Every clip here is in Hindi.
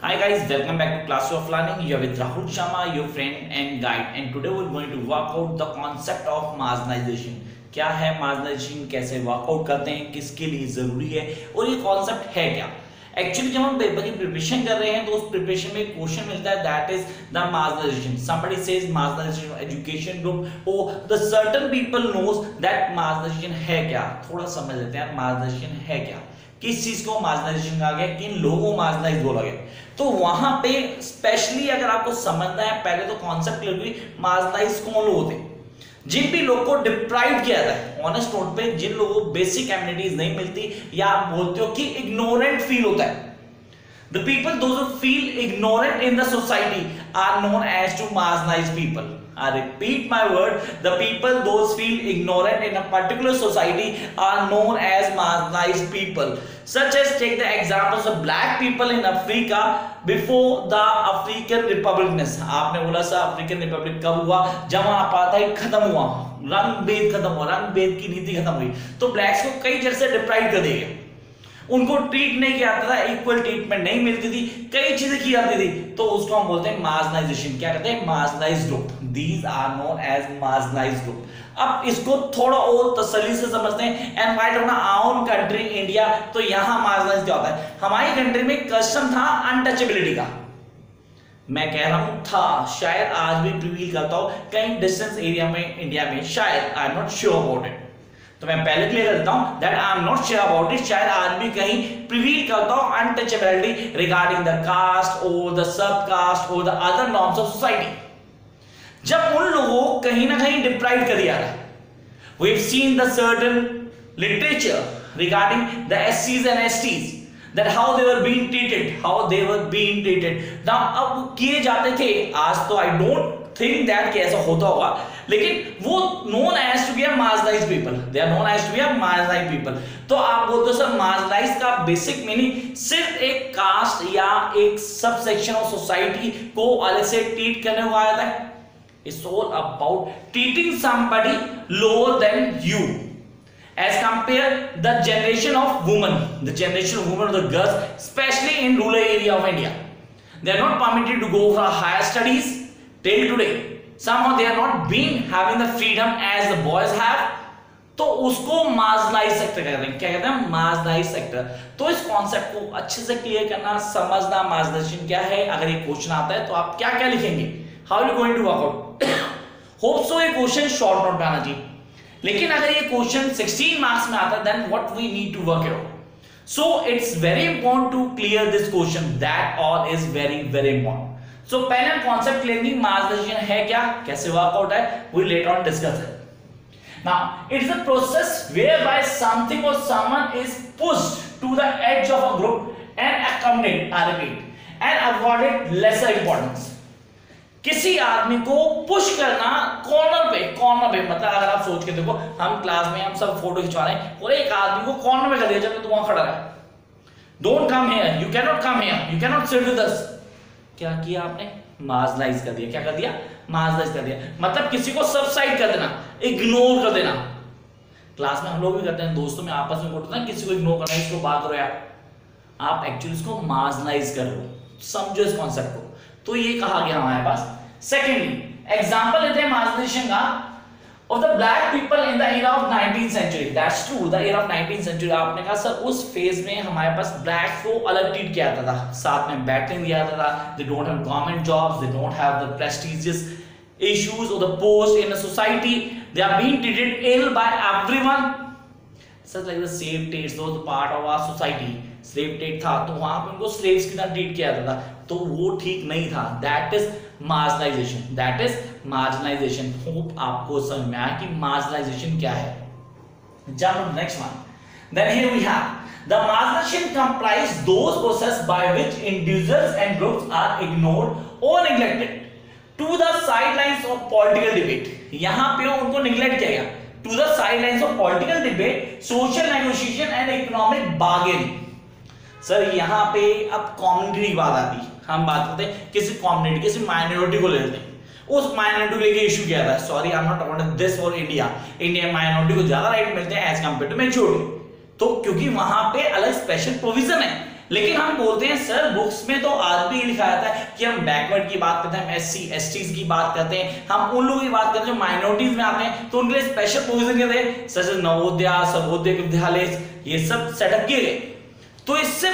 Hi guys, welcome back to Class of Learning. You are with Rahul Sharma, your friend and guide, and today we're going to work out the concept of marginalization. क्या है marginalization कैसे वर्कआउट करते हैं किसके लिए ज़रूरी है और ये कॉन्सेप्ट है क्या एक्चुअली जब हम पेपर की प्रिपरेशन कर रहे हैं तो उस प्रिपरेशन में क्वेश्चन मिलता है that is the marginalization somebody says marginalization education group oh the certain people knows that marginalization है क्या थोड़ा समझ लेते हैं marginalization है क्या किस चीज़ को मार्जिनलाइजेशन कहा गया? किन लोगों को मार्जिनाइज बोला गया। तो वहाँ पे स्पेशली अगर आपको समझना है, पहले तो कॉन्सेप्ट क्लियर हुई मार्जिनलाइज कौन लोग होते? जिन भी लोग को डिप्राइव किया जाता है ऑनेस्ट नोट पे, जिन लोगों को बेसिक एम्यूनिटीज नहीं मिलती, या आप बोलते हो कि इग्नोरेंट फील होता है The people those who feel ignorant in the society are known as to marginalized people. I repeat my word. The people those feel ignorant in a particular society are known as marginalized people. Such as take the examples of black people in Africa before the African Republicness. आपने बोला सर अफ्रीकन रिपब्लिक कब हुआ जब वहाँ अपार्थाइड खत्म हुआ रंग भेद खत्म हुआ रंग भेद की नीति खत्म हुई तो ब्लैक्स को कई जगह से डिप्राइव कर दिया उनको ट्रीट नहीं किया जाता था इक्वल ट्रीटमेंट नहीं मिलती थी, कई चीज़ें की जाती थी। तो उसको हम बोलते हैं मार्जिनाइजेशन क्या कहते हैं? Marginalise group these are known as marginalise group अब इसको थोड़ा और तसल्ली से समझते हैं। एंड वाइट अपना आउन कंट्री इंडिया तो यहाँ मार्जनाइज क्या होता है? हमारी कंट्री में कस्टम था अनटचेबिलिटी का। मैं कह रहा हूँ, था। शायद आज भी प्रिवील करता हूँ, कहीं डिस्टेंस एरिया में इंडिया में। शायद I am not sure about it तो मैं पहले क्लियर करता हूँ that I am not sure about it शायद भी कहीं प्रिवील करता हूँ अनटचेबिलिटी रिगार्डिंग द कास्ट और द सब कास्ट और the other norms of society जब उन लोगों को कहीं ना कहीं डिप्राइव कर दिया गया। We have seen the certain literature regarding the एससीज and STs that how they were being treated, how they were being treated. Now, अब किए जाते थे, आज तो आई डोंट थिंक दैट कि ऐसा होता होगा? लेकिन वो known as tribal people they are known as tribal people तो आप बोलते हो, सर मार्जलाइज का बेसिक मीनिंग सिर्फ़ एक कास्ट या एक सब सेक्शन ऑफ़ सोसाइटी को अलग से ट्रीट करने को आया था it's all about treating somebody lower than you as compare the generation of woman the generation of woman the girls specially in rural area of India they are not permitted to go for higher studies till today, somehow they are not being having the freedom as the boys have तो उसको मार्जनाइज सेक्टर कहते हैं। क्या कहते हैं? मार्जनाइज सेक्टर तो इस कॉन्सेप्ट को अच्छे से क्लियर करना, समझना मार्जनाइजेशन क्या है? अगर ये क्वेश्चन आता है तो आप क्या क्या लिखेंगे how you going to work out hope so ये क्वेश्चन शॉर्ट नोट में आना चाहिए लेकिन अगर ये क्वेश्चन 16 मार्क्स में आता है then what we need to work out so it's very important to clear this question that all is very very important so पहले हम कॉन्सेप्ट क्लियरिंग मार्जिनेशन है क्या? कैसे वर्कआउट है? We later on discuss it now, it is a process whereby something or someone is pushed to the edge of a group and accompanied i repeat and awarded lesser importance. किसी आदमी को पुश करना कॉर्नर पे कॉर्नर पे मतलब अगर आप सोच के देखो, हम क्लास में हम सब फ़ोटो खिंचवा रहे हैं, और एक आदमी को कॉर्नर में कर दिया, जब तो वहाँ खड़ा रहा। Don't come here you can not come here you can not sit with us क्या किया आपने? मार्जलाइज कर दिया। क्या कर दिया? मार्जलाइज कर दिया। मतलब किसी को सबसाइड कर देना, इग्नोर कर देना। क्लास में हम लोग भी करते हैं, दोस्तों में आपस में बोलते हैं किसी को इग्नोर करना इसको बात करो यार। आप एक्चुअली इसको मार्जलाइज कर लो। समझो इस कॉन्सेप्ट को। तो ये कहा गया हमारे पास। सेकेंडली एग्ज़ाम्पल लेते हैं मार्जलाइजेशन का। Of the black people in the era of 19th century that's true the era of 19th century आपने कहा सर उस फ़ेज़ में हमारे पास ब्लैक को अलग ट्रीट किया जाता था साथ में बैटिंग दिया जाता था they don't have government jobs they don't have the prestigious issues or the post in a society they are being treated ill by everyone such like the slave trades those part of our society slave trade था तो वहाँ पे उनको slaves की तरह ट्रीट किया जाता था तो वो ठीक नहीं था that is marginalization that is marginalization hope आपको समझ में आया कि मार्जिनाइजेशन क्या है jump next one then here we have the marginalization comprise those process by which individuals and groups are ignored or neglected to the sidelines of political debate यहाँ पे उनको neglect किया गया to the sidelines of political debate social negotiation and economic bargaining sir, यहाँ पे अब कम्युनिटी की बात आती है हम बात करते हैं, किसी कम्युनिटी किसी माइनॉरिटी को लेते हैं। उस माइनॉरिटी को लेके इशू किया था? Sorry I am not about this for India India minority को ज़्यादा राइट मिलते हैं एज कंपेयर टू मेजोरिटी तो क्योंकि वहाँ पे अलग स्पेशल प्रोविज़न है। लेकिन हम बोलते हैं, सर बुक्स में तो आज भी लिखा जाता है कि हम बैकवर्ड की बात करते हैं, हम एस सी की बात करते हैं, हम उन लोगों की बात करते हैं जो माइनॉरिटीज में आते हैं तो उनके लिए स्पेशल प्रोविज़न कहते हैं सच नवोदया सर्वोदय विद्यालय, ये सब सेटअप किए गए। तो इससे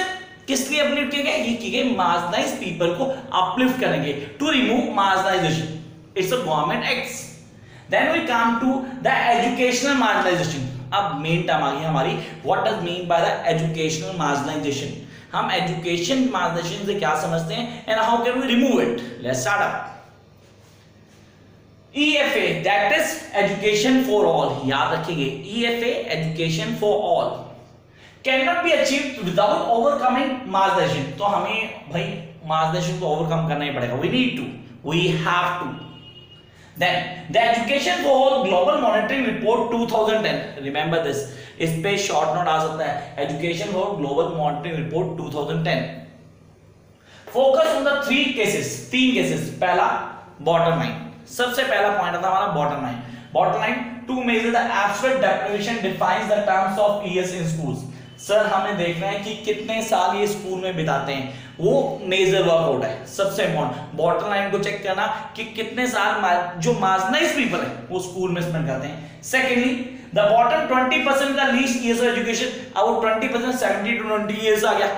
किस लिए अपलिफ्ट किए गए? ये किए गए मार्जनाइज पीपल को अपलिफ्ट करेंगे। To remove marginalization it's a government acts then we come to the educational marginalization अब मेन टर्म आ गई हमारी। What does mean by the educational marginalization हम एजुकेशन मार्जनाइजेशन से क्या समझते हैं? And how can we remove it let's start up EFA that is education for all. याद रखिए EFA education for all cannot be achieved without overcoming marginalization तो हमें भाई marginalization को overcome करना ही पड़ेगा we need to we have to then the education for all global monitoring report 2010 remember this इस पे शॉर्ट नोट आ सकता है education for global monitoring report 2010 focus on the three cases तीन केसेस पहला बॉटम लाइन सबसे पहला पॉइंट आता हमारा bottom line bottom line to measure the absolute deprivation defines the terms of ES in schools sir हमें देखना है कि कितने साल ये स्कूल में बिताते हैं। वो मेजर वर्कआउट है, सबसे इंपॉर्टेंट बॉटम लाइन को चेक करना कि कितने साल जो मार्जिनाइज पीपल है, वो स्कूल में स्पेंड करते हैं। सेकेंडली द बॉटम 20 परसेंट का लीस्ट ईयर्स ऑफ़ एजुकेशन अब 20 percent seventy two twenty years आ गया।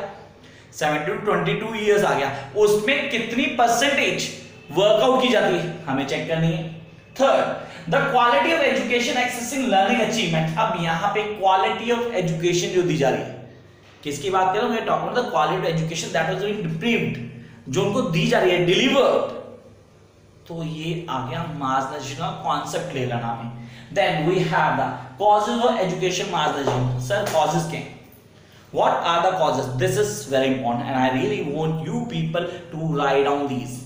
70 टू 22 ईयर्स आ गया। उसमें कितनी परसेंटेज वर्कआउट की जाती है, हमें चेक करनी है। Third the quality of education accessing learning achievement अब यहाँ पे क्वालिटी ऑफ़ एजुकेशन जो दी जा रही है। किसकी बात कर? हूँ talk the quality of education that was being deprived जो उनको दी जा रही है डिलीवर्ड तो ये आ गया का कॉन्सेप्ट ले लेना हमें। Then we have the causes of education marginalization sir causes के what are the causes? This is very important and i really want you people to write down these.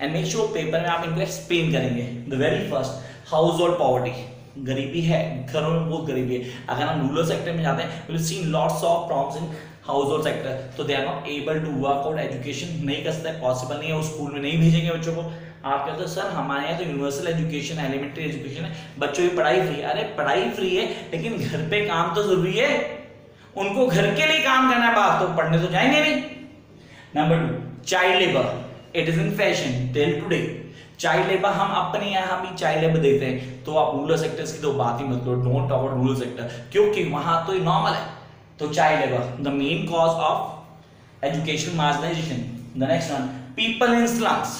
And make sure paper में आप इनको एक्सप्लेन करेंगे. The very first household poverty गरीबी है, घरों में बहुत गरीबी है. अगर हम रूरल सेक्टर में जाते हैं will lots of problems in household sector तो they are not able to work out education नहीं कर सकते पॉसिबल नहीं है, वो स्कूल में नहीं भेजेंगे बच्चों को. आप कहते हो, सर, हमारे यहाँ तो यूनिवर्सल एजुकेशन एलिमेंट्री एजुकेशन है. बच्चों की पढ़ाई फ्री है. अरे, पढ़ाई फ्री है, लेकिन घर पे काम तो ज़रूरी है. उनको घर के लिए काम करना है बात तो पढ़ने तो जाएँगे नहीं. Number two child labour it is in fashion till today child labour हम अपने यहाँ भी चाइल्ड लेबर देते हैं। तो आप रूरल सेक्टर्स की तो बात ही मत करो डोंट टॉक रूरल सेक्टर क्योंकि वहाँ तो नॉर्मल है। तो child labour the main cause of education marginalization the next one people in slums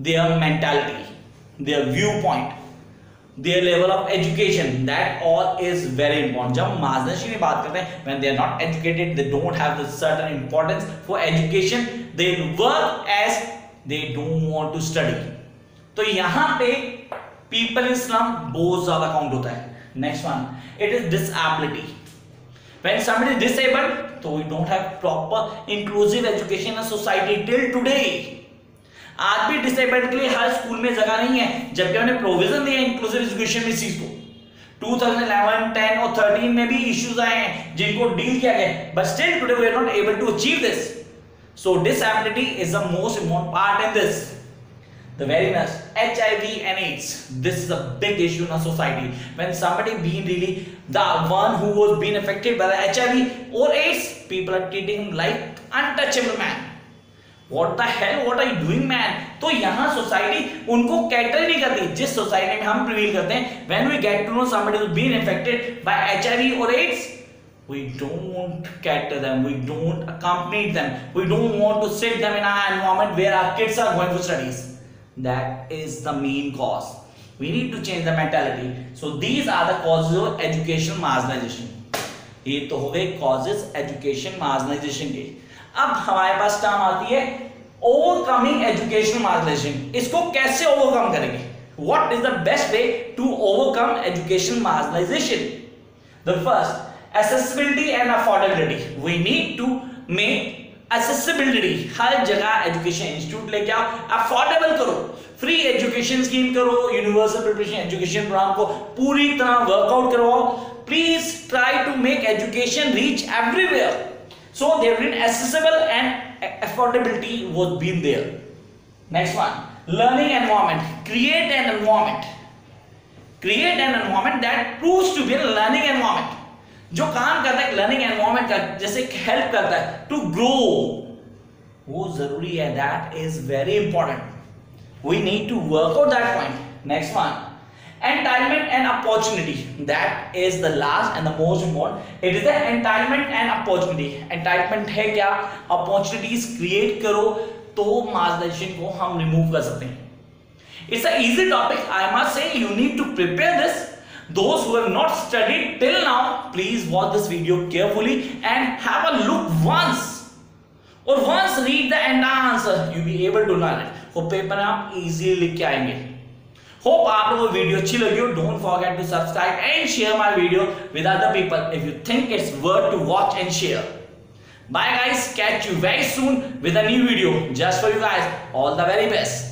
their mentality their viewpoint their level of education that all is very important जब मार्जिनेशन की बात करते हैं when they are not educated they don't have the certain importance for education they work as they don't want to study तो यहाँ पे people in slum बहुत ज़्यादा काउंट होता है next one it is disability when somebody is disabled so we don't have proper inclusive education in society till today आज भी डिसेबल्ड के लिए हर स्कूल में जगह नहीं है। जबकि हमने प्रोविज़न दिया इंक्लूसिव एजुकेशन इस चीज़ को 2011, 10 और 13 में भी इश्यूज़ आए हैं जिनको डील किया गया but still today we are not able to achieve this so disability is the most important part in this the very much H I AIDS this is a big issue in society when somebody been really the one who was been affected by the H और AIDS people are treating like untouchable man What the hell? What are you doing, man? तो यहाँ सोसाइटी उनको कैटर नहीं करती जिस सोसाइटी में हम प्रिवील करते हैं when we get to know somebody who's been infected by HIV or AIDS we don't cater them we don't accompany them we don't want to sit them in an environment where our kids are going for studies that is the main cause we need to change the mentality so these are the causes of educational marginalization ये तो हो गए causes education marginalization के अब हमारे पास टर्म आती है ओवरकमिंग एजुकेशनल मार्जिनेशन इसको कैसे ओवरकम करेंगे? What is the best way to overcome education marginalization the first accessibility and affordability we need to make accessibility. हर जगह एजुकेशन इंस्टीट्यूट लेके आओ अफोर्डेबल करो. फ्री एजुकेशन स्कीम करो. यूनिवर्सल प्रिपरेशन एजुकेशन प्रोग्राम को पूरी तरह वर्कआउट करवाओ. Please try to make education reach everywhere So they have been accessible and affordability was been there. Next one, learning environment. Create an environment. Create an environment that proves to be a learning environment. जो काम करता है लर्निंग एनवायरमेंट का जैसे हेल्प करता है टू ग्रो वो जरूरी है that is very important we need to work out that point next one entitlement and opportunity that is the last and the most important it is the entitlement and opportunity entitlement है क्या opportunities create करो तो marginalization को हम remove कर सकते हैं it's an easy topic I must say you need to prepare this those who have not studied till now please watch this video carefully and have a look once or once read the entire answer you be able to learn it वो पेपर आप इजीली लिख के आएँगे होप आप लोगों को वीडियो अच्छी लगी हो. Don't forget to subscribe and share my video with other people if you think it's worth to watch and share bye guys. Catch you very soon with a new video. Just for you guys. All the very best.